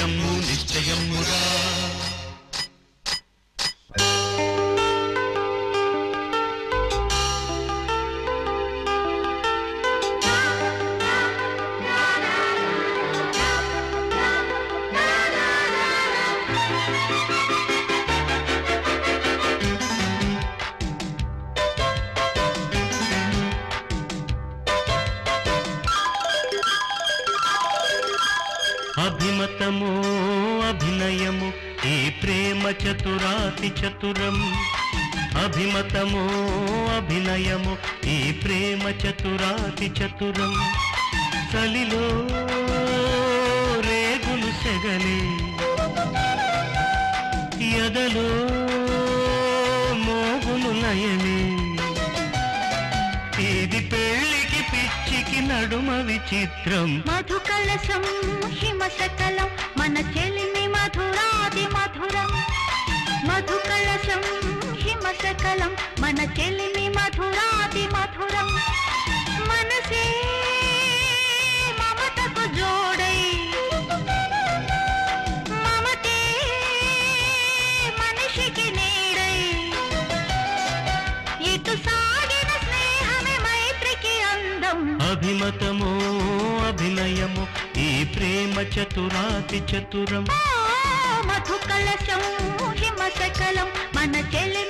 నిశ్చయము నిశ్చయమురా సంగీతము అభినయము ఈ ప్రేమ చతురాతి చతురం. చలిలో రేగులు సెగలే. ఎదలో మోగులు లయలే ఇది పెళ్ళికి పిచ్చికి నడుమ విచిత్రం మధుకలసం హిమ సకలం మన చెలిమి మధురాది మధురం. మధుకలసం కలశం హిమ సకలం మన చెలిమి మధురాది మధురం. మనసే మమతకు జోడై. మమతే మనిషికి నీడై. ఇటు సాగిన స్నేహమే మైత్రికి అందం. అభిమతము అభినయము ఈ ప్రేమ చతురాతి చతురం. మధు కలశం హిమ సకలం మన చెలిమి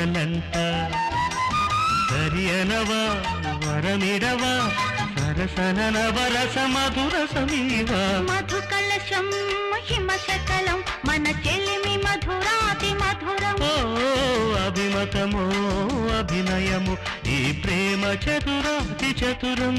మొదలంట సరియనవా వరమిడవా సరసనన వరస మధుర సమీవా. మధు కలశం హిమ సకలం మన చెలిమి మధురాతి మధురం. ఓ అభిమతమో అభినయము ఈ ప్రేమ చతురాతి చతురం.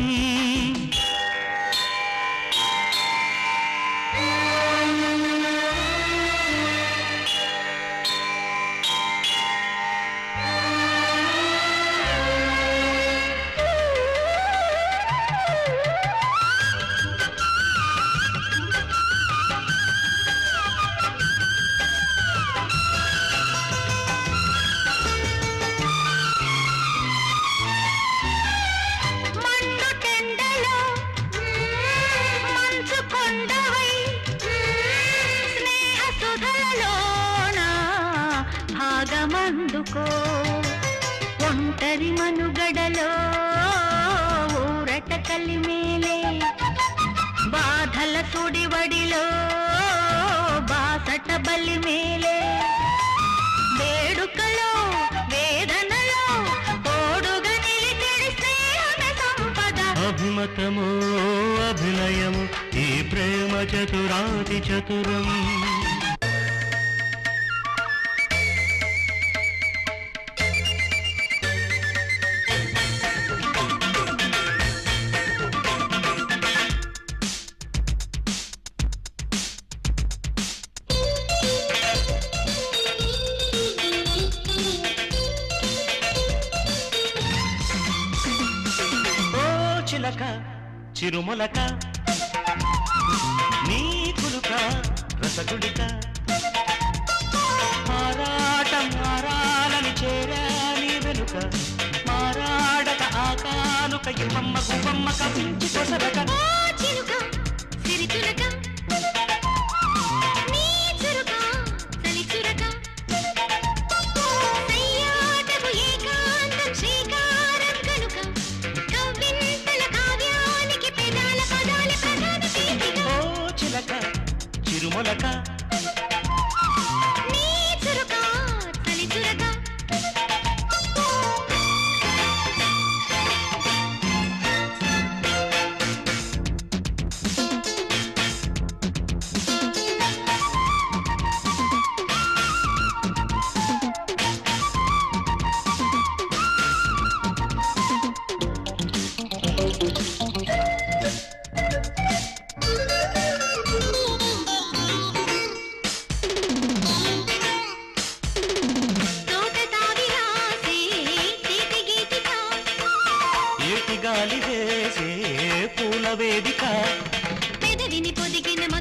ప్రేమ చతురాతి చతురం ఓ చిలక చిరుములక నీ కులుక రసగుడిక. మారాటం మారాలని చేరా నీ వెనుక. మారాడక ఆకానుక ఇమ్మమ్మ గుమ్మమ్మ కపించి కొసరక. ఓ చిలుక.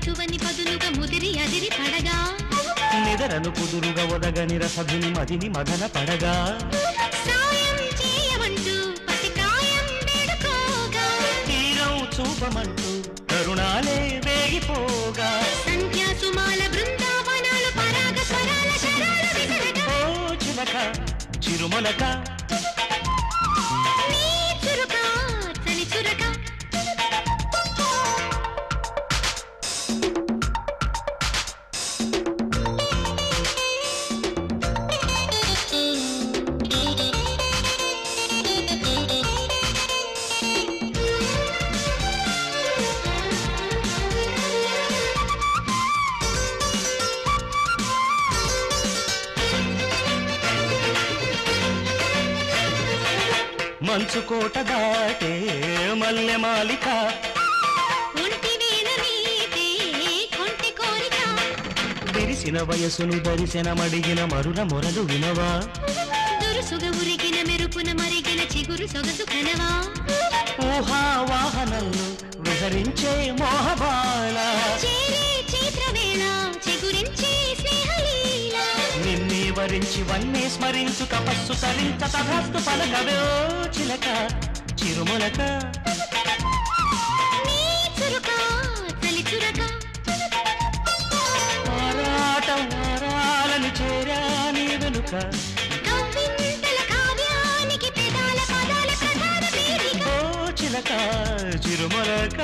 మధువని పదునుగా ముదిరి అదిరి పడగా. నిదరను కుదురుగా ఒదగని రసధుని మదిని మదన పడగా. సాయం చేయమంటూ ప్రాయం వేడుకోగా. తీరం చూపమంటూ కరుణాలే వేగిపోగా. సంధ్యా సుమాల బృందావనాలు పరాగ స్వరాల శరాల విసరగా ఓ చిలక చిరుమొలక. నీ చురుక మంచు కోట దాటే మల్లె మాలిక. విరిసిన వయసును దరిశన మడిగిన మరుల మొరలు వినవా? దురుసుగ ఉరిగిన మెరుపున మరిగిన చిగురు సొగసు కనవా? ఊహా వాహనంలో విహరించే మోహబాల. వరించి వన్నే స్మరించు తపస్సు తరించ తథాస్తు పలకవే చిలక చిరుమొలక. ఆరాటం ఆరాలని చేరా నీ వెనుక. చిలక చిరుమొలక.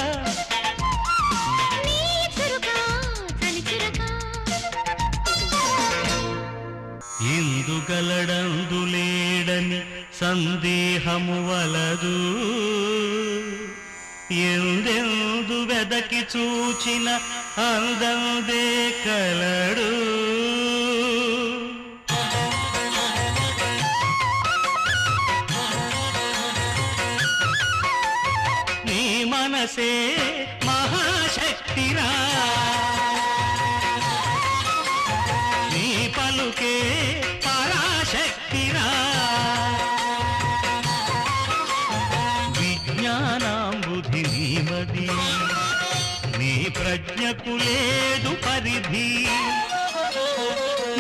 గలడందులేడని సందేహము వలదు. ఎందెందు వెదకి చూచిన అందందే కలడు. నీ మనసే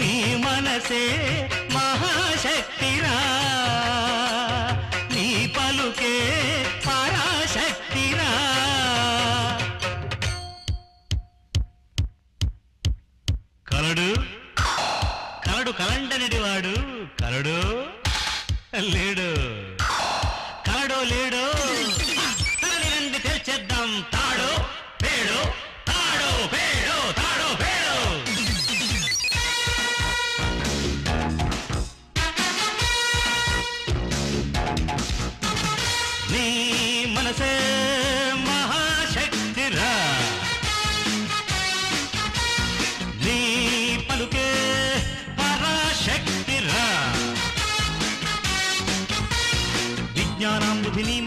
నీ మనసే మహాశక్తిరా. నీ పలుకే Believe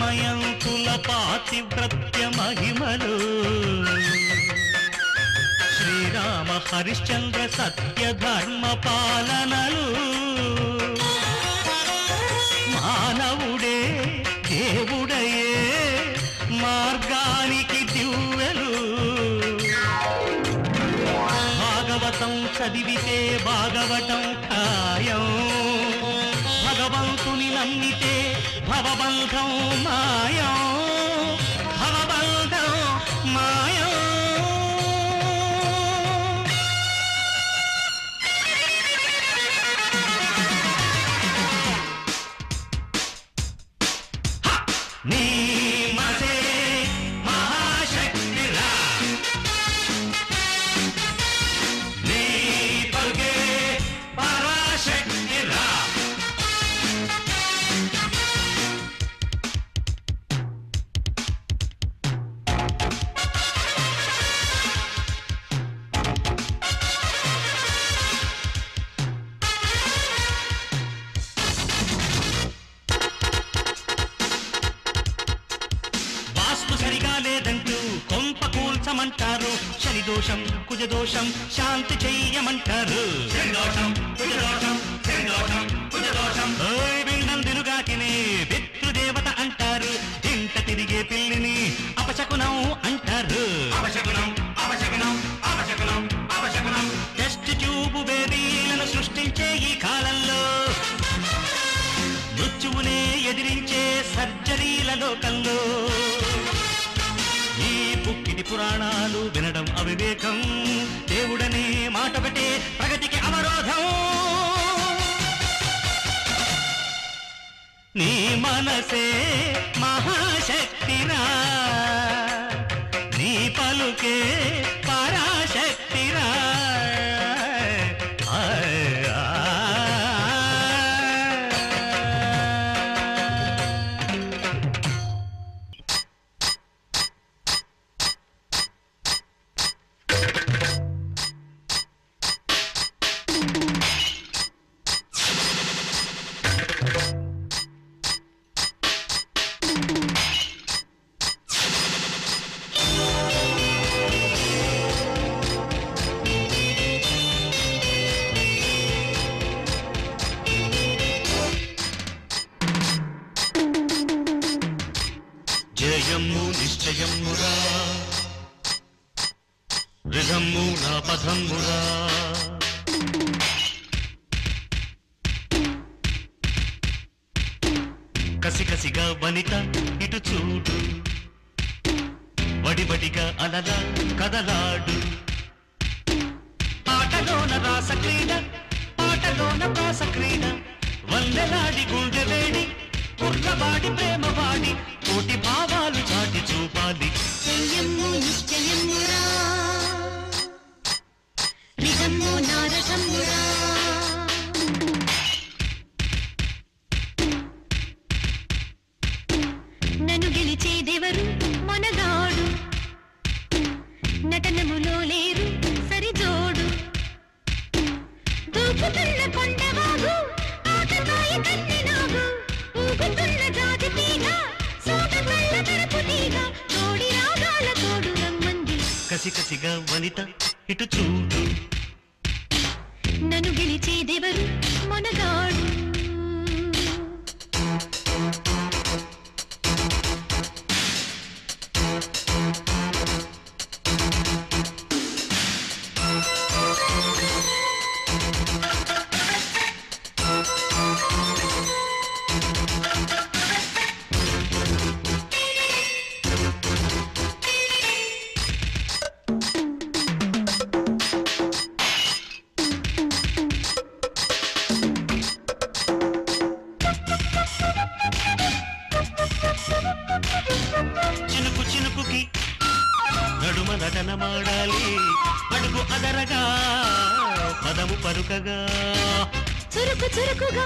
మయంతుల పాతివ్రత్య మహిమలు శ్రీరామ హరిశ్చంద్ర సత్య ధర్మ పాలనలు మానవుడే దేవుడయే మార్గానికి దివ్యలు. భాగవతం చదివితే భాగవతం ఖాయం. भवबन्धौ माया కూల్చమంటారు శని దోషం కుజ దోషం శాంతి చెయ్యమంటారు. దోషం కుజదోషం దోషం విన్నందునుగాకిని పురాణాలు వినడం అవివేకం. దేవుడనే మాట ఒకటే ప్రగతికి అవరోధం. నీ మనసే మహాశక్తిరా. నీ పలుకే అలల కదలాడు. ఆటలోన రాసక్రీడ పాటలోన ప్రాస వందలాడి వల్లెలాడి గుండె వేడి కుర్రవాడి ప్రేమవాడి కోటి భావాలు చాటి చూపాలి. జయము నిశ్చయమురా రమ్మంది కసి కసిగా వనిత ఇటు చూడు. పరుకగా చురుకు చురుకుగా.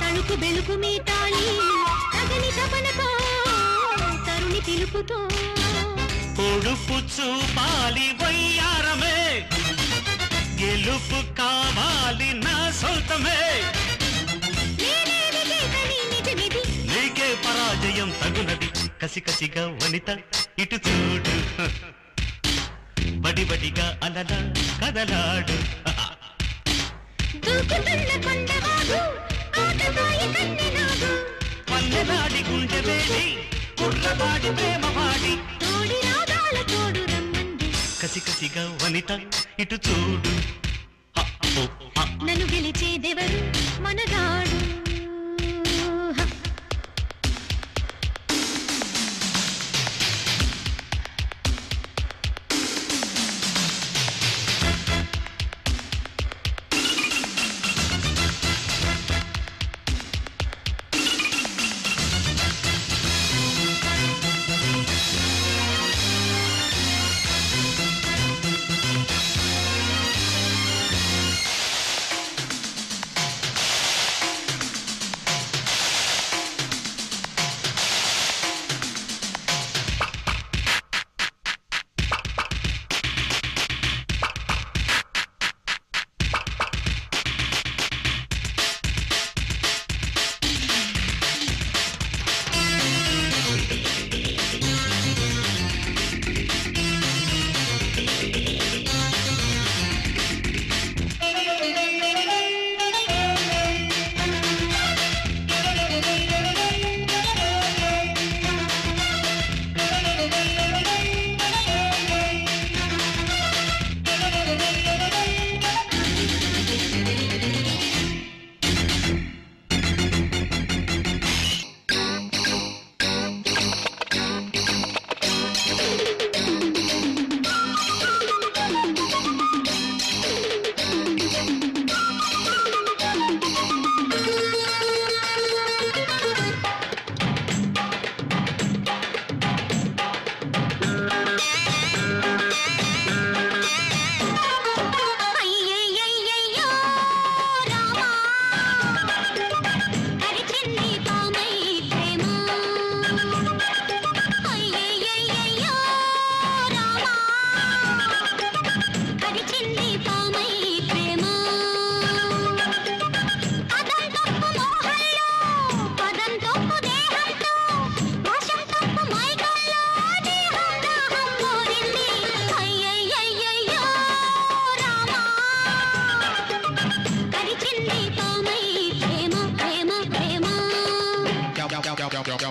తణుకు బెలుకు మీటాలి తగని తపనతో తరుణి పిలుపుతో. పొడుపు చూపాలి వయ్యారమే గెలుపు కావాలి నా సొంతమే. నీకే పరాజయం తగునది కసి కసిగా వనిత ఇటు చూడు. బడి బడిగా అలల కదలాడు. దూకుతున్న కొండవాగు ఆటతాయి కన్నెనాగు పల్లెనాడి గుండె వేడి కుర్రవాడి ప్రేమవాడి. తోడి రాగాల తోడు రమ్మంది. కసి కసిగా వనిత ఇటు చూడు. నన్ను గెలిచేదెవరు? మనగాడు.